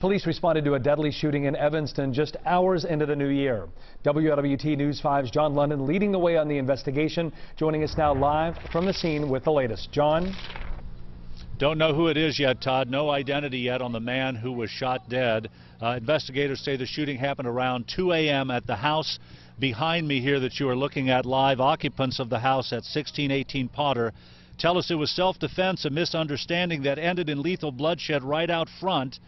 Police responded to a deadly shooting in Evanston just hours into the new year. WLWT News 5's John London leading the way on the investigation, joining us now live from the scene with the latest. John? Don't know who it is yet, Todd. No identity yet on the man who was shot dead. Uh, investigators say the shooting happened around 2 a.m. at the house behind me here that you are looking at live. Occupants of the house at 1618 Potter tell us it was self-defense, a misunderstanding that ended in lethal bloodshed right out front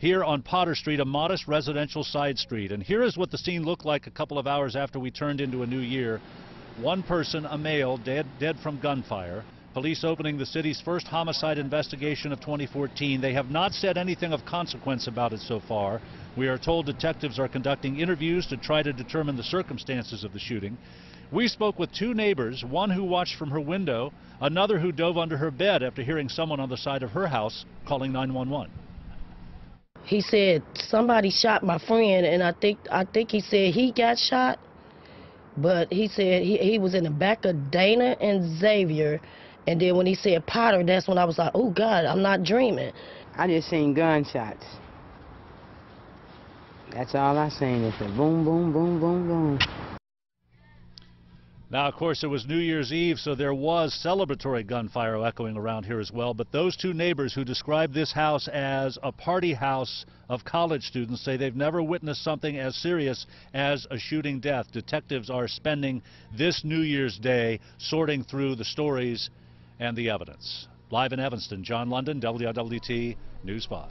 here on Potter Street, a modest residential side street. And here is what the scene looked like a couple of hours after we turned into a new year. One person, a male, dead, dead from gunfire. Police opening the city's first homicide investigation of 2014. They have not said anything of consequence about it so far. We are told detectives are conducting interviews to try to determine the circumstances of the shooting. We spoke with two neighbors, one who watched from her window, another who dove under her bed after hearing someone on the side of her house calling 911 he said somebody shot my friend, and I think I think he said he got shot, but he said he he was in the back of Dana and Xavier, and then when he said Potter, that's when I was like, oh God, I'm not dreaming. I just seen gunshots. That's all I seen. It's a boom, boom, boom, boom, boom. Now, of course, it was New Year's Eve, so there was celebratory gunfire echoing around here as well. But those two neighbors who described this house as a party house of college students say they've never witnessed something as serious as a shooting death. Detectives are spending this New Year's Day sorting through the stories and the evidence. Live in Evanston, John London, WLWT News 5.